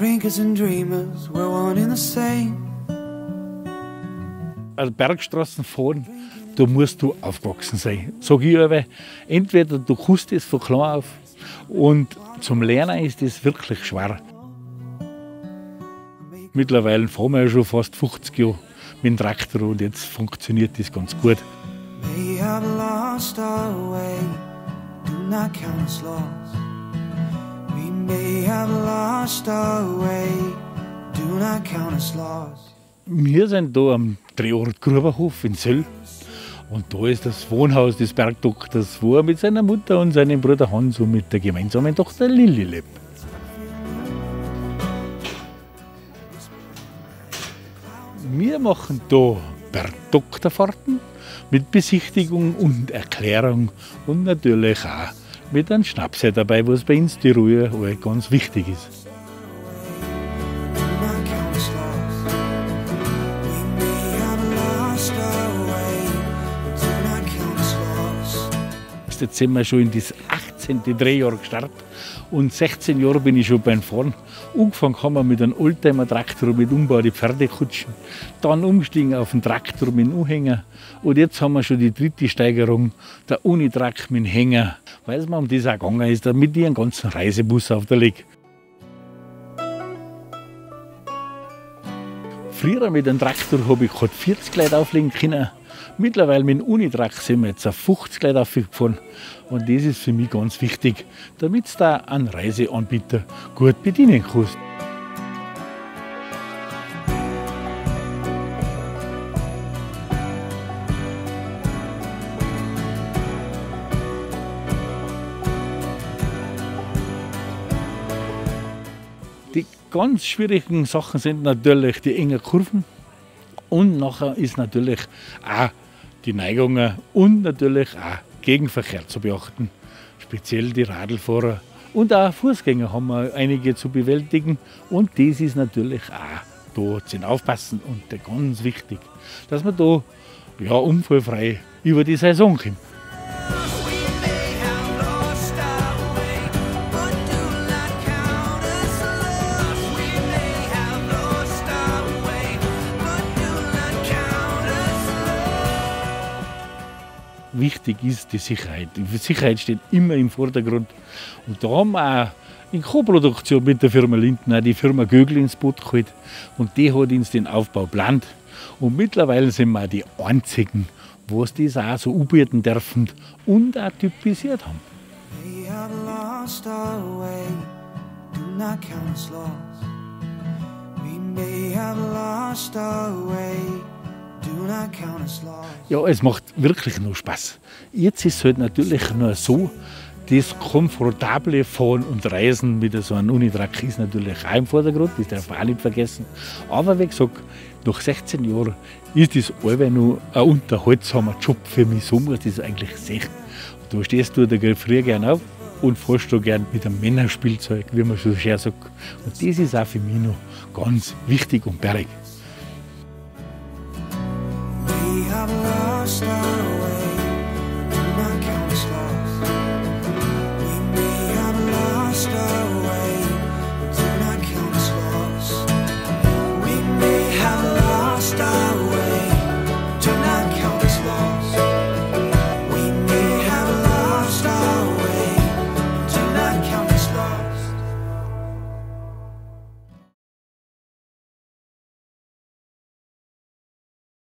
drinkers and dreamers, we're one in the same. Also Bergstraßen fahren, da musst du aufgewachsen sein. Sag ich aber, entweder du kannst das von klein auf und zum Lernen ist das wirklich schwer. Mittlerweile fahren wir ja schon fast 50 Jahre mit dem Traktor und jetzt funktioniert das ganz gut. We have lost our way, do not count us lost. Wir sind da am Drehort Gruberhof in Söll. Und da ist das Wohnhaus des Bergdoktors, wo er mit seiner Mutter und seinem Bruder Hans und mit der gemeinsamen Tochter Lilly lebt. Wir machen da Bergdoktorfahrten mit Besichtigung und Erklärung und natürlich auch mit einem Schnaps dabei, was bei uns die Ruhe all ganz wichtig ist. Jetzt sind wir schon in das 18. Drehjahr gestartet und 16 Jahre bin ich schon beim Fahren. Angefangen haben wir mit einem Oldtimer-Traktor mit umbaute Pferdekutschen, dann umgestiegen auf einen Traktor mit einem Anhänger und jetzt haben wir schon die dritte Steigerung, der Unitrack mit dem Hänger, weil es mir um das auch gegangen ist, damit ich einen ganzen Reisebus auf der Leg. Früher mit einem Traktor habe ich gerade 40 Leute auflegen können. Mittlerweile mit dem Unitrack sind wir jetzt auf 50 Leute aufgefahren. Und das ist für mich ganz wichtig, damit du da einen Reiseanbieter gut bedienen kannst. Die ganz schwierigen Sachen sind natürlich die engen Kurven und nachher ist natürlich auch die Neigungen und natürlich auch Gegenverkehr zu beachten. Speziell die Radlfahrer und auch Fußgänger haben wir einige zu bewältigen und das ist natürlich auch da zu aufpassen und ganz wichtig, dass man da ja, unfallfrei über die Saison kommt. Wichtig ist die Sicherheit. Die Sicherheit steht immer im Vordergrund. Und da haben wir auch in Co-Produktion mit der Firma Linden auch die Firma Gögel ins Boot geholt. Und die hat uns den Aufbau geplant. Und mittlerweile sind wir die einzigen, was das auch so anbieten dürfen und auch typisiert haben. We have lost our way, do not count us lost. We may have lost our way, Ja, es macht wirklich noch Spaß. Jetzt ist es halt natürlich nur so, das komfortable Fahren und Reisen mit so einem Unitrack ist natürlich auch im Vordergrund, das darf man auch nicht vergessen. Aber wie gesagt, nach 16 Jahren ist das allweil noch ein unterhaltsamer Job für mich. So muss das eigentlich sehen. Da stehst du da früh gern auf und fährst du gern mit einem Männerspielzeug, wie man so schön sagt. Und das ist auch für mich noch ganz wichtig und berg. we have lost our way.